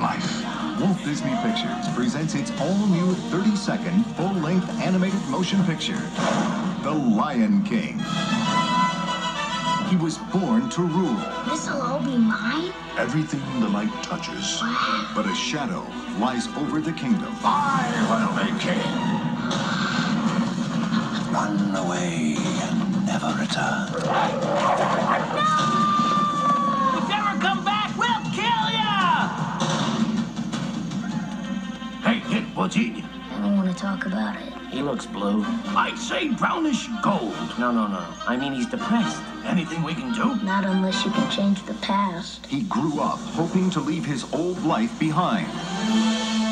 Life. Walt Disney Pictures presents its all-new 30-second full-length animated motion picture, The Lion King. He was born to rule, This'll all be mine? Everything the light touches. Wow. but a shadow lies over the kingdom. I will be king. Run away and never return. No! If you ever come back, we'll kill ya! Hey, kid, what's eating you? I don't want to talk about it. He looks blue. I'd say brownish gold. No, no, no. I mean, he's depressed. Anything we can do? Not unless you can change the past. He grew up hoping to leave his old life behind.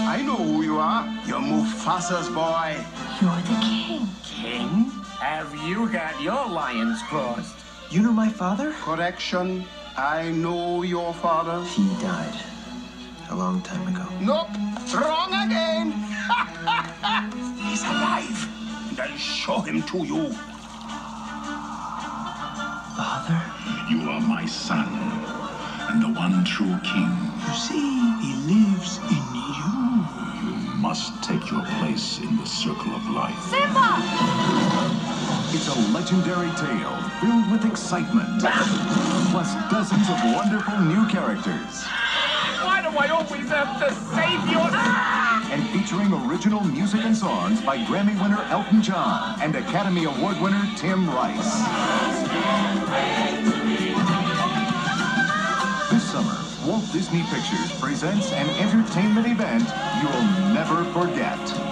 I know who you are. You're Mufasa's boy. You're the king. King? Have you got your lions crossed? You know my father? Correction. I know your father. He died a long time ago. Nope. Wrong again. He's alive. And I'll show him to you. Father? You are my son, and the one true king. You see, he lives in you. You must take your place in the circle of life. Simba! It's a legendary tale filled with excitement, plus dozens of wonderful new characters. Why do I always have to save you? And featuring original music and songs by Grammy winner Elton John and Academy Award winner Tim Rice. This summer, Walt Disney Pictures presents an entertainment event you'll never forget.